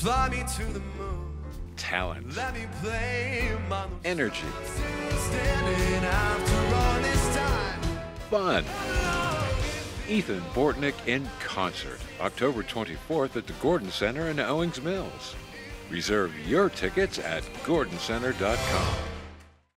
Fly me to the moon. talent, Let me play my energy, fun. Ethan Bortnick in concert, October 24th at the Gordon Center in Owings Mills. Reserve your tickets at gordoncenter.com.